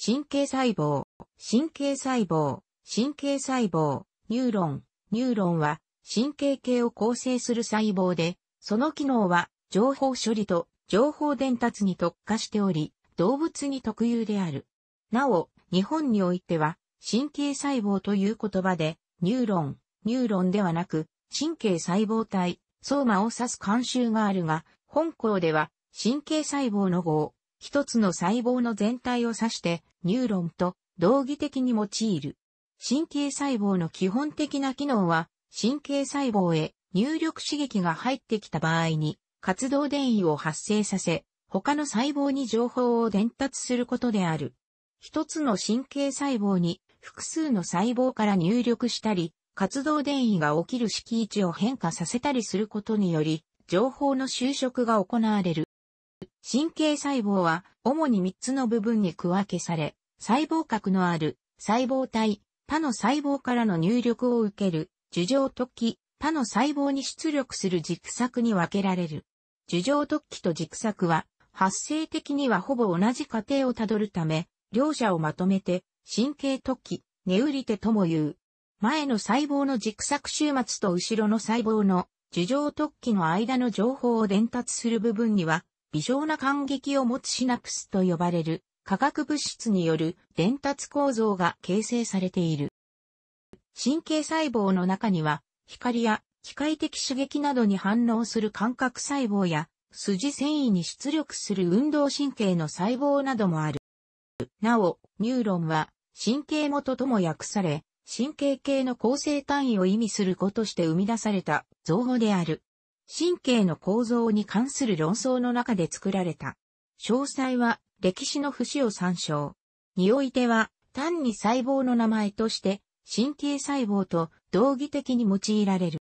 神経細胞、神経細胞、神経細胞、ニューロン、ニューロンは神経系を構成する細胞で、その機能は情報処理と情報伝達に特化しており、動物に特有である。なお、日本においては、神経細胞という言葉で、ニューロン、ニューロンではなく、神経細胞体、 soma を指す慣習があるが、本項では、神経細胞の語を、一つの細胞の全体を指して、ニューロンと同義的に用いる。神経細胞の基本的な機能は、神経細胞へ入力刺激が入ってきた場合に、活動電位を発生させ、他の細胞に情報を伝達することである。一つの神経細胞に複数の細胞から入力したり、活動電位が起きる式位置を変化させたりすることにより、情報の収縮が行われる。神経細胞は主に3つの部分に区分けされ、細胞核のある細胞体、他の細胞からの入力を受ける樹状突起、他の細胞に出力する軸索に分けられる。樹状突起と軸索は発生的にはほぼ同じ過程をたどるため、両者をまとめて神経突起、ネウリテとも言う。前の細胞の軸索終末と後ろの細胞の樹状突起の間の情報を伝達する部分には、微小な感激を持つシナプスと呼ばれる化学物質による伝達構造が形成されている。神経細胞の中には、光や機械的刺激などに反応する感覚細胞や、筋繊維に出力する運動神経の細胞などもある。なお、ニューロンは神経元とも訳され、神経系の構成単位を意味する語として生み出された造語である。神経の構造に関する論争の中で作られた。詳細は歴史の節を参照。においては単に細胞の名前として神経細胞と同義的に用いられる。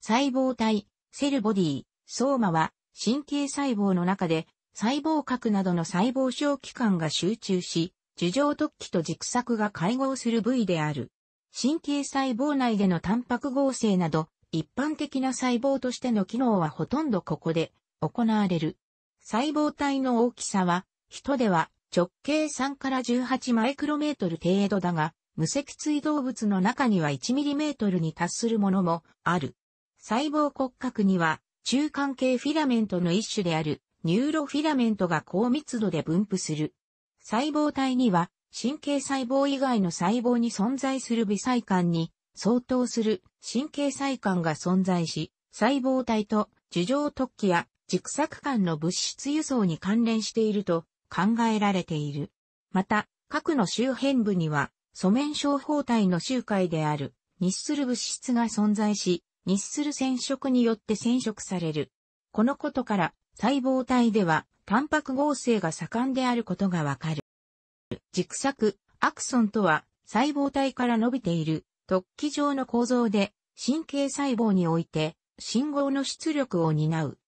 細胞体、セルボディ、ソーマは神経細胞の中で細胞核などの細胞小器官が集中し、樹状突起と軸索が会合する部位である。神経細胞内でのタンパク合成など、一般的な細胞としての機能はほとんどここで行われる。細胞体の大きさは、人では直径3から18マイクロメートル程度だが、無脊椎動物の中には1ミリメートルに達するものもある。細胞骨格には中間系フィラメントの一種であるニューロフィラメントが高密度で分布する。細胞体には神経細胞以外の細胞に存在する微細管に相当する神経細管が存在し、細胞体と樹状突起や軸索間の物質輸送に関連していると考えられている。また、核の周辺部には素面小胞体の周回である日する物質が存在し、日する染色によって染色される。このことから細胞体ではタンパク合成が盛んであることがわかる。軸索、アクソンとは細胞体から伸びている突起状の構造で神経細胞において信号の出力を担う。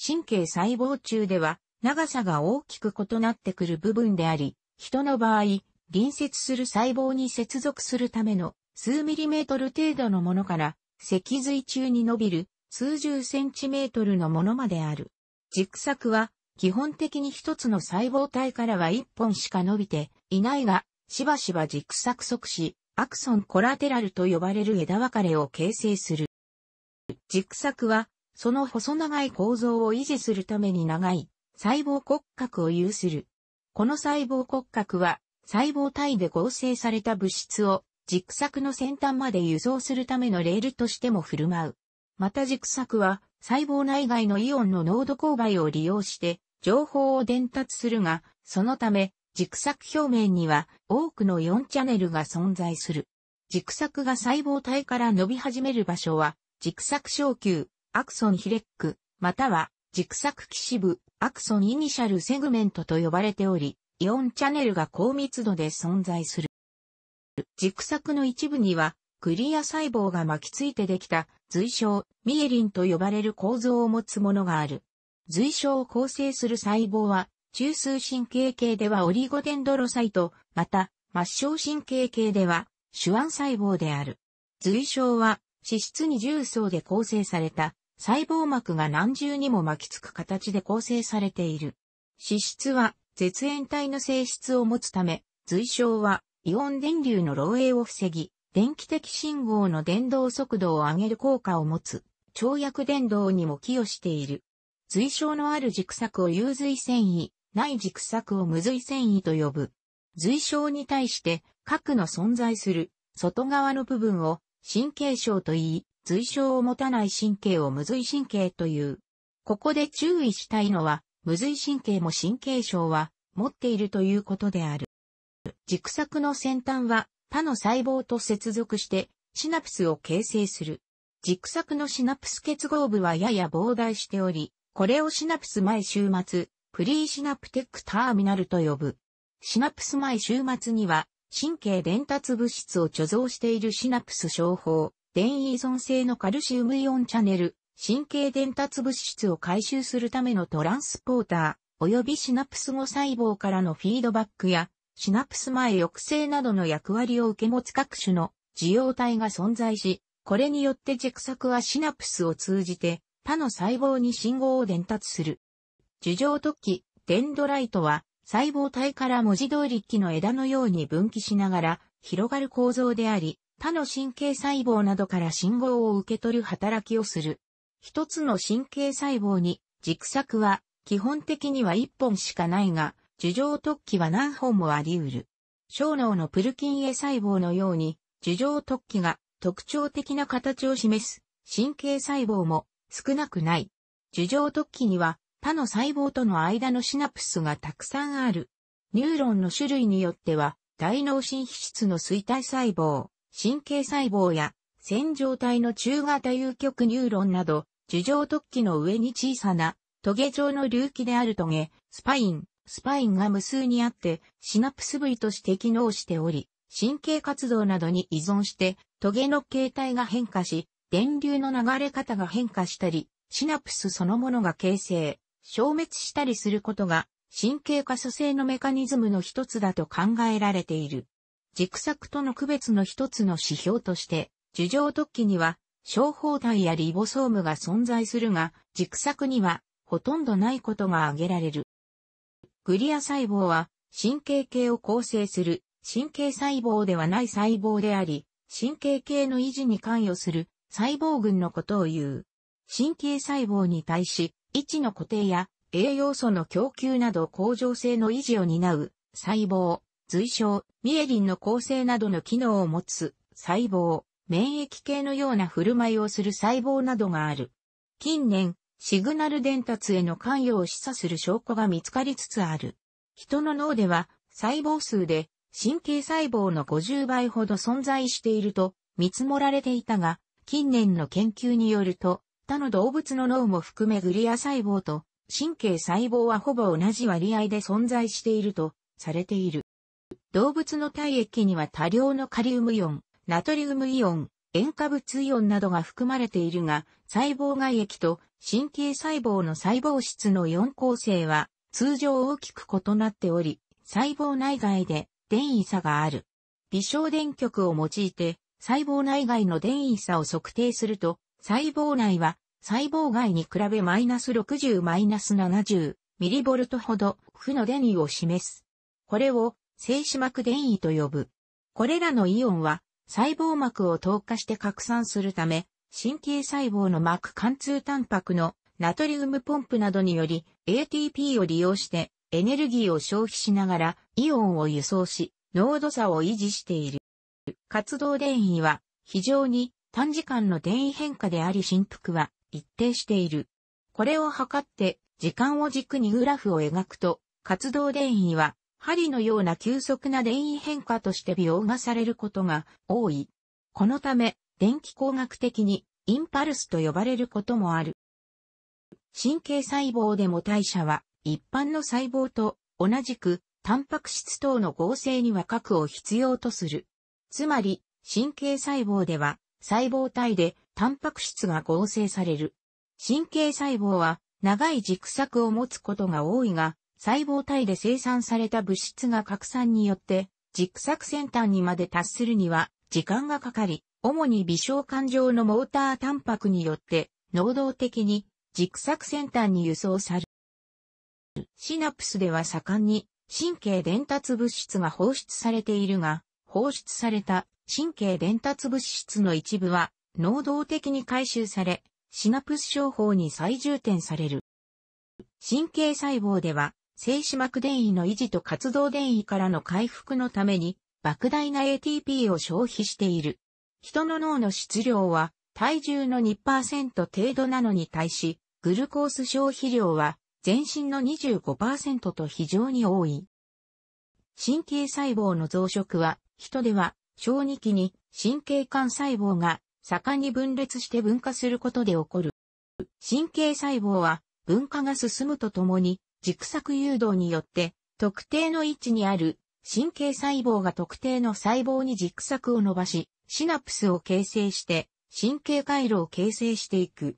神経細胞中では長さが大きく異なってくる部分であり、人の場合、隣接する細胞に接続するための数ミリメートル程度のものから脊髄中に伸びる数十センチメートルのものまである。軸索は基本的に一つの細胞体からは一本しか伸びていないが、しばしば軸索側し、アクソンコラテラルと呼ばれる枝分かれを形成する。軸索は、その細長い構造を維持するために長い細胞骨格を有する。この細胞骨格は、細胞体で合成された物質を軸索の先端まで輸送するためのレールとしても振る舞う。また軸索は、細胞内外のイオンの濃度勾配を利用して情報を伝達するが、そのため、軸索表面には多くのイオンチャンネルが存在する。軸索が細胞体から伸び始める場所は、軸索小丘、axon hillock、または軸索起始部、 axon initial segment と呼ばれており、イオンチャンネルが高密度で存在する。軸索の一部には、クリア細胞が巻きついてできた随小、ミエリンと呼ばれる構造を持つものがある。随小を構成する細胞は、中枢神経系ではオリゴデンドロサイト、また、末梢神経系では、手腕細胞である。随小は、脂質に重層で構成された、細胞膜が何重にも巻きつく形で構成されている。脂質は、絶縁体の性質を持つため、随象はイオン電流の漏洩を防ぎ、電気的信号の伝導速度を上げる効果を持つ、跳躍伝導にも寄与している。随象のある軸索を有髄繊維、ない軸索を無髄繊維と呼ぶ。随象に対して核の存在する外側の部分を神経症と言い、随象を持たない神経を無髄神経という。ここで注意したいのは、無髄神経も神経症は持っているということである。軸索の先端は他の細胞と接続してシナプスを形成する。軸索のシナプス結合部はやや膨大しており、これをシナプス前終末、プリーシナプテックターミナルと呼ぶ。シナプス前終末には、神経伝達物質を貯蔵しているシナプス商法、電位依存性のカルシウムイオンチャネル、神経伝達物質を回収するためのトランスポーター、及びシナプス後細胞からのフィードバックや、シナプス前抑制などの役割を受け持つ各種の受容体が存在し、これによって軸索はシナプスを通じて他の細胞に信号を伝達する。樹状突起、デンドライトは細胞体から文字通り木の枝のように分岐しながら広がる構造であり、他の神経細胞などから信号を受け取る働きをする。一つの神経細胞に軸索は基本的には一本しかないが、樹状突起は何本もあり得る。小脳のプルキンエ細胞のように、樹状突起が特徴的な形を示す神経細胞も少なくない。樹状突起には他の細胞との間のシナプスがたくさんある。ニューロンの種類によっては、大脳新皮質の錐体細胞、神経細胞や線条体の中型有棘ニューロンなど、樹状突起の上に小さなトゲ状の隆起であるトゲ、 spine、spine が無数にあって、シナプス部位として機能しており、神経活動などに依存して、トゲの形態が変化し、電流の流れ方が変化したり、シナプスそのものが形成、消滅したりすることが、神経可塑性のメカニズムの一つだと考えられている。軸索との区別の一つの指標として、樹状突起には、小胞体やリボソームが存在するが、軸索には、ほとんどないことが挙げられる。グリア細胞は、神経系を構成する、神経細胞ではない細胞であり、神経系の維持に関与する細胞群のことを言う。神経細胞に対し、位置の固定や栄養素の供給など向上性の維持を担う細胞、随症、ミエリンの構成などの機能を持つ細胞、免疫系のような振る舞いをする細胞などがある。近年、シグナル伝達への関与を示唆する証拠が見つかりつつある。人の脳では細胞数で神経細胞の50倍ほど存在していると見積もられていたが、近年の研究によると、他の動物の脳も含めグリア細胞と神経細胞はほぼ同じ割合で存在しているとされている。動物の体液には多量のカリウムイオン、ナトリウムイオン、塩化物イオンなどが含まれているが、細胞外液と神経細胞の細胞質のイオン構成は通常大きく異なっており、細胞内外で電位差がある。微小電極を用いて細胞内外の電位差を測定すると、細胞内は細胞外に比べマイナス60マイナス70ミリボルトほど負の電位を示す。これを静止膜電位と呼ぶ。これらのイオンは細胞膜を透過して拡散するため、神経細胞の膜貫通タンパクのナトリウムポンプなどにより ATP を利用してエネルギーを消費しながらイオンを輸送し、濃度差を維持している。活動電位は非常に短時間の電位変化であり振幅は一定している。これを測って時間を軸にグラフを描くと活動電位は針のような急速な電位変化として描画されることが多い。このため電気工学的にインパルスと呼ばれることもある。神経細胞でも代謝は一般の細胞と同じくタンパク質等の合成には核を必要とする。つまり、神経細胞では細胞体でタンパク質が合成される。神経細胞は長い軸索を持つことが多いが、細胞体で生産された物質が拡散によって軸索先端にまで達するには時間がかかり、主に微小管状のモータータンパクによって能動的に軸索先端に輸送される。シナプスでは盛んに神経伝達物質が放出されているが、放出された神経伝達物質の一部は能動的に回収され、シナプス商法に再充填される。神経細胞では、静止膜電位の維持と活動電位からの回復のために、莫大な ATP を消費している。人の脳の質量は体重の2%程度なのに対し、グルコース消費量は全身の25%と非常に多い。神経細胞の増殖は、人では小児期に神経管細胞が盛んに分裂して分化することで起こる。神経細胞は分化が進むとともに軸索誘導によって特定の位置にある神経細胞が特定の細胞に軸索を伸ばし、シナプスを形成して神経回路を形成していく。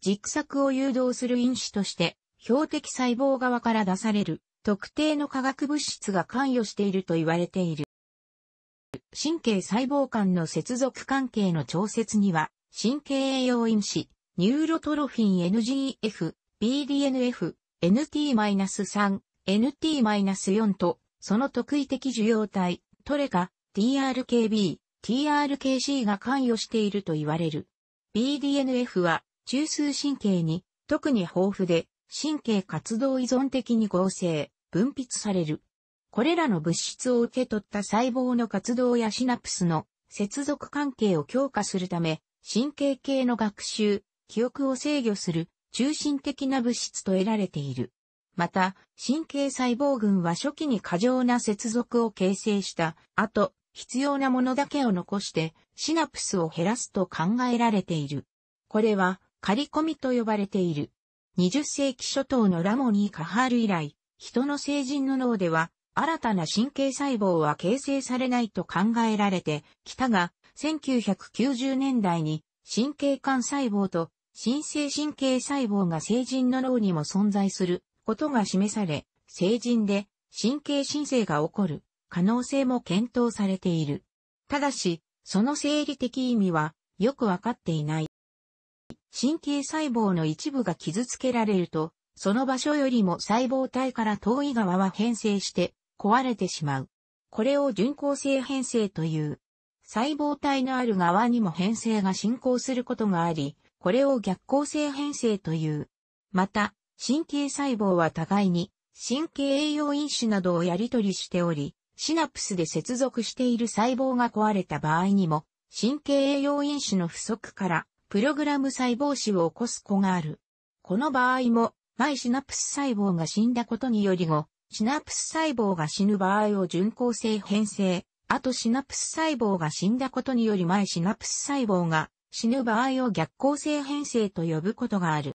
軸索を誘導する因子として、標的細胞側から出される特定の化学物質が関与していると言われている。神経細胞間の接続関係の調節には、神経栄養因子、ニューロトロフィン NGF、BDNF、NT-3、NT-4 と、その特異的受容体、トレカ、TRKB、TRKC が関与していると言われる。BDNF は中枢神経に特に豊富で神経活動依存的に合成、分泌される。これらの物質を受け取った細胞の活動やシナプスの接続関係を強化するため、神経系の学習、記憶を制御する中心的な物質と得られている。また、神経細胞群は初期に過剰な接続を形成した後、必要なものだけを残してシナプスを減らすと考えられている。これは、刈り込みと呼ばれている。20世紀初頭のラモニー・カハール以来、人の成人の脳では、新たな神経細胞は形成されないと考えられてきたが、1990年代に神経管細胞と新生神経細胞が成人の脳にも存在することが示され、成人で神経新生が起こる可能性も検討されている。ただし、その生理的意味はよくわかっていない。神経細胞の一部が傷つけられると、その場所よりも細胞体から遠い側は変性して壊れてしまう。これを順行性変性という。細胞体のある側にも変性が進行することがあり、これを逆行性変性という。また、神経細胞は互いに神経栄養因子などをやり取りしており、シナプスで接続している細胞が壊れた場合にも、神経栄養因子の不足からプログラム細胞死を起こす子がある。この場合も、前シナプス細胞が死んだことにより後、シナプス細胞が死ぬ場合を順行性変性、後シナプス細胞が死んだことにより前シナプス細胞が死ぬ場合を逆行性変性と呼ぶことがある。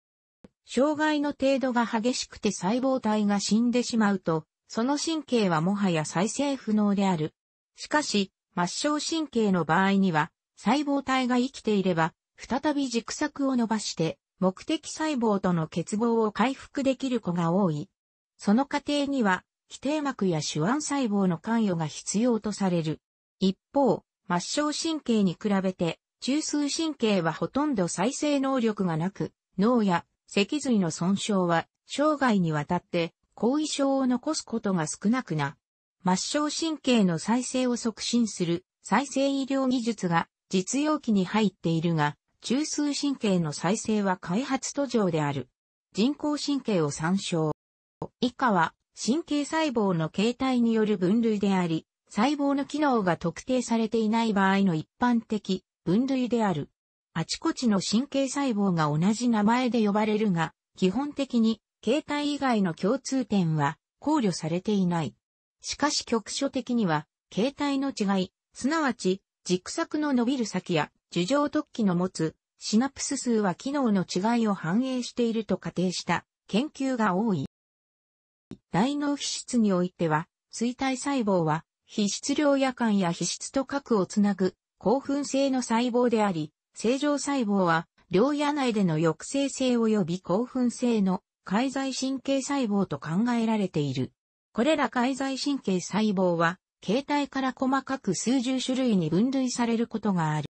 障害の程度が激しくて細胞体が死んでしまうと、その神経はもはや再生不能である。しかし、末梢神経の場合には、細胞体が生きていれば、再び軸索を伸ばして、目的細胞との結合を回復できる子が多い。その過程には、基底膜や手腕細胞の関与が必要とされる。一方、末梢神経に比べて、中枢神経はほとんど再生能力がなく、脳や脊髄の損傷は生涯にわたって後遺症を残すことが少なくな。末梢神経の再生を促進する再生医療技術が実用期に入っているが、中枢神経の再生は開発途上である。人工神経を参照。以下は神経細胞の形態による分類であり、細胞の機能が特定されていない場合の一般的分類である。あちこちの神経細胞が同じ名前で呼ばれるが、基本的に形態以外の共通点は考慮されていない。しかし局所的には、形態の違い、すなわち、軸索の伸びる先や樹状突起の持つシナプス数は機能の違いを反映していると仮定した研究が多い。大脳皮質においては、衰体細胞は皮質量夜間や皮質と核をつなぐ興奮性の細胞であり、正常細胞は両野内での抑制性及び興奮性の介在神経細胞と考えられている。これら介在神経細胞は、形態から細かく数十種類に分類されることがある。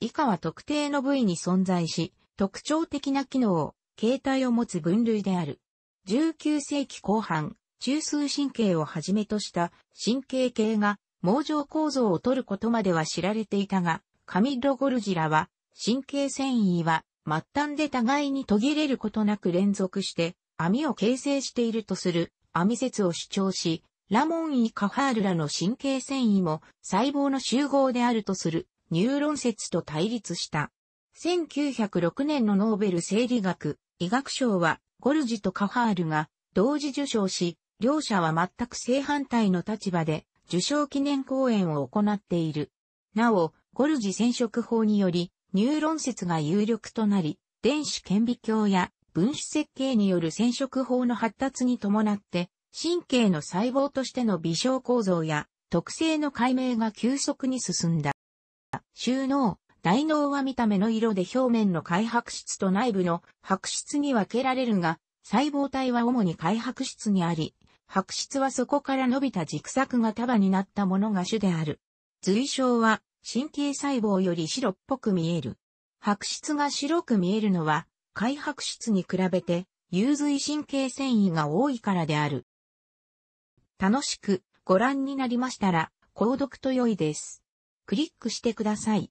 以下は特定の部位に存在し、特徴的な機能、形態を持つ分類である。19世紀後半、中枢神経をはじめとした神経系が網状構造を取ることまでは知られていたが、カミロ・ゴルジラは神経繊維は末端で互いに途切れることなく連続して網を形成しているとする網説を主張し、ラモン・イ・カファールらの神経繊維も細胞の集合であるとするニューロン説と対立した。1906年のノーベル生理学、医学賞はゴルジとカファールが同時受賞し、両者は全く正反対の立場で受賞記念講演を行っている。なお、ゴルジ染色法により、ニューロン説が有力となり、電子顕微鏡や分子設計による染色法の発達に伴って、神経の細胞としての微小構造や特性の解明が急速に進んだ。収納、大脳は見た目の色で表面の開白質と内部の白質に分けられるが、細胞体は主に開白質にあり、白質はそこから伸びた軸索が束になったものが主である。随象は神経細胞より白っぽく見える。白質が白く見えるのは、開白質に比べて、有髄神経繊維が多いからである。楽しくご覧になりましたら、購読と良いです。クリックしてください。